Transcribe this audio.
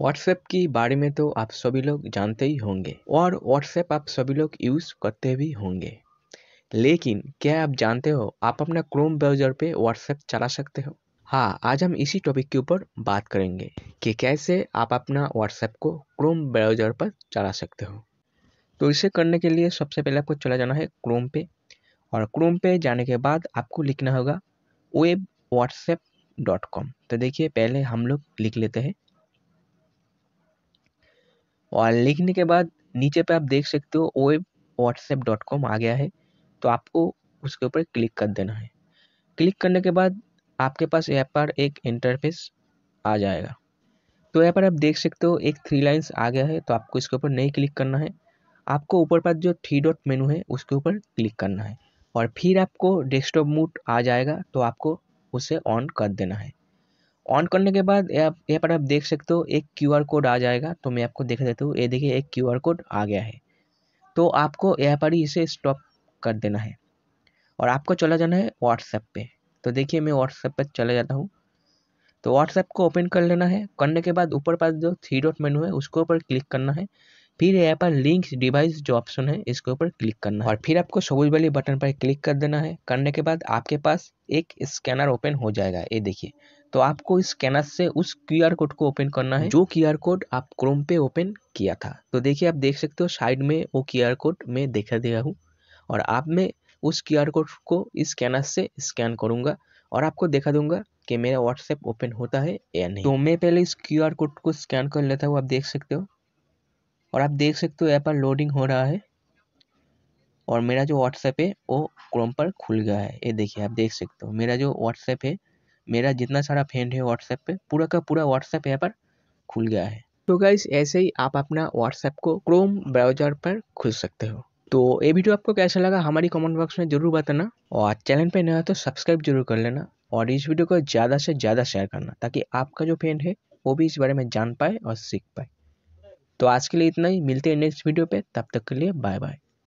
WhatsApp की बारे में तो आप सभी लोग जानते ही होंगे, और व्हाट्सएप आप सभी लोग यूज़ करते भी होंगे। लेकिन क्या आप जानते हो, आप अपना क्रोम ब्राउज़र पे व्हाट्सएप चला सकते हो? हाँ आज हम इसी टॉपिक के ऊपर बात करेंगे कि कैसे आप अपना व्हाट्सएप को क्रोम ब्राउज़र पर चला सकते हो। तो इसे करने के लिए सबसे पहले आपको चला जाना है क्रोम पे, और क्रोम पे जाने के बाद आपको लिखना होगा वेब व्हाट्सएप डॉट कॉम तो देखिए, पहले हम लोग लिख लेते हैं। और लिखने के बाद नीचे पे आप देख सकते हो वेब व्हाट्सएप डॉट कॉम आ गया है। तो आपको उसके ऊपर क्लिक कर देना है। क्लिक करने के बाद आपके पास यहाँ पर एक इंटरफेस आ जाएगा। तो यहाँ पर आप देख सकते हो एक थ्री लाइन्स आ गया है तो आपको इसके ऊपर नहीं क्लिक करना है। आपको ऊपर पर जो थ्री डॉट मेनू है, उसके ऊपर क्लिक करना है। और फिर आपको डेस्कटॉप मूड आ जाएगा तो आपको उसे ऑन कर देना है। ऑन करने के बाद यहाँ पर आप देख सकते हो एक क्यूआर कोड आ जाएगा तो मैं आपको देख देता हूँ, ये देखिए एक क्यूआर कोड आ गया है। तो आपको यहाँ पर ही इसे स्टॉप कर देना है और आपको चला जाना है व्हाट्सएप पे। तो देखिए मैं व्हाट्सएप पे चला जाता हूँ। तो व्हाट्सएप को ओपन कर लेना है, करने के बाद ऊपर पास जो थ्री डॉट मेनू है, उसके ऊपर क्लिक करना है। फिर यहाँ पर लिंक डिवाइस जो ऑप्शन है, इसके ऊपर क्लिक करना है। और फिर आपको सबूज वाली बटन पर क्लिक कर देना है। करने के बाद आपके पास एक स्कैनर ओपन हो जाएगा, ये देखिए। तो आपको इस स्कैनर से उस क्यूआर कोड को ओपन करना है, जो क्यूआर कोड आप क्रोम पे ओपन किया था। तो देखिए, आप देख सकते हो साइड में वो क्यूआर कोड मैं देखा दिया हूँ और आप में उस क्यूआर कोड को इस स्कैनर से स्कैन करूँगा और आपको दिखा दूँगा कि मेरा व्हाट्सएप ओपन होता है या नहीं। तो मैं पहले इस क्यूआर कोड को स्कैन कर लेता हूँ, आप देख सकते हो। और आप देख सकते हो, यहाँ पर लोडिंग हो रहा है और मेरा जो व्हाट्सएप है, वो क्रोम पर खुल गया है। ये देखिए, आप देख सकते हो, मेरा जो व्हाट्सएप है मेरा जितना सारा फ्रेंड है व्हाट्सएप पे, पूरा का पूरा व्हाट्सएप यहाँ पर खुल गया है। तो गाइज़ ऐसे ही आप अपना व्हाट्सएप को क्रोम ब्राउज़र पर खुल सकते हो। तो ये वीडियो आपको कैसा लगा, हमारी कमेंट बॉक्स में ज़रूर बताना। और चैनल पे नया तो सब्सक्राइब ज़रूर कर लेना। और इस वीडियो को ज़्यादा से ज़्यादा शेयर करना, ताकि आपका जो फ्रेंड है, वो भी इस बारे में जान पाए और सीख पाए। तो आज के लिए इतना ही, मिलते हैं नेक्स्ट वीडियो पे, तब तक के लिए बाय बाय